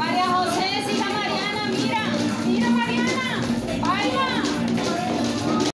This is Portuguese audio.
Maria Rosense já